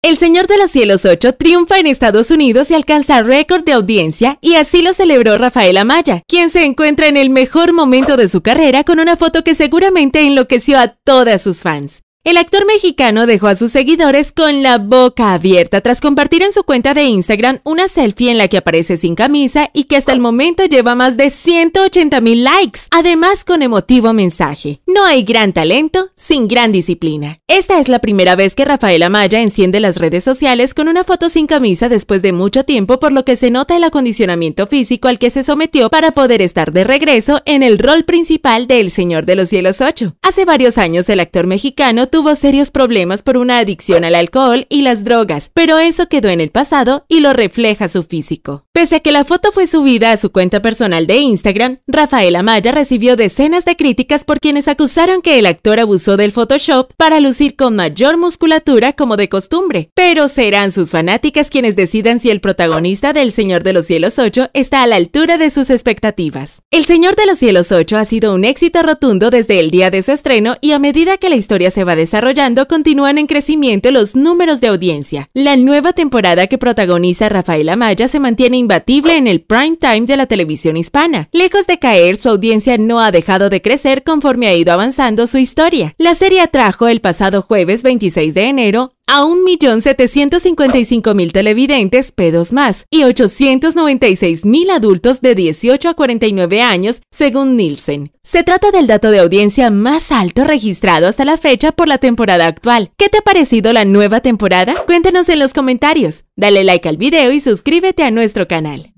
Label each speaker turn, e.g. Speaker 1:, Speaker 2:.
Speaker 1: El Señor de los Cielos 8 triunfa en Estados Unidos y alcanza récord de audiencia y así lo celebró Rafael Amaya, quien se encuentra en el mejor momento de su carrera con una foto que seguramente enloqueció a todas sus fans. El actor mexicano dejó a sus seguidores con la boca abierta tras compartir en su cuenta de Instagram una selfie en la que aparece sin camisa y que hasta el momento lleva más de 180 mil likes, además con emotivo mensaje. No hay gran talento sin gran disciplina. Esta es la primera vez que Rafael Amaya enciende las redes sociales con una foto sin camisa después de mucho tiempo por lo que se nota el acondicionamiento físico al que se sometió para poder estar de regreso en el rol principal de El Señor de los Cielos 8. Hace varios años el actor mexicano tuvo serios problemas por una adicción al alcohol y las drogas, pero eso quedó en el pasado y lo refleja su físico. Pese a que la foto fue subida a su cuenta personal de Instagram, Rafael Amaya recibió decenas de críticas por quienes acusaron que el actor abusó del Photoshop para lucir con mayor musculatura como de costumbre. Pero serán sus fanáticas quienes decidan si el protagonista del Señor de los Cielos 8 está a la altura de sus expectativas. El Señor de los Cielos 8 ha sido un éxito rotundo desde el día de su estreno y a medida que la historia se va desarrollando continúan en crecimiento los números de audiencia. La nueva temporada que protagoniza Rafael Amaya se mantiene imbatible en el prime time de la televisión hispana. Lejos de caer, su audiencia no ha dejado de crecer conforme ha ido avanzando su historia. La serie atrajo el pasado jueves 26 de enero a 1.755.000 televidentes pedos más y 896.000 adultos de 18 a 49 años, según Nielsen. Se trata del dato de audiencia más alto registrado hasta la fecha por la temporada actual. ¿Qué te ha parecido la nueva temporada? Cuéntanos en los comentarios. Dale like al video y suscríbete a nuestro canal.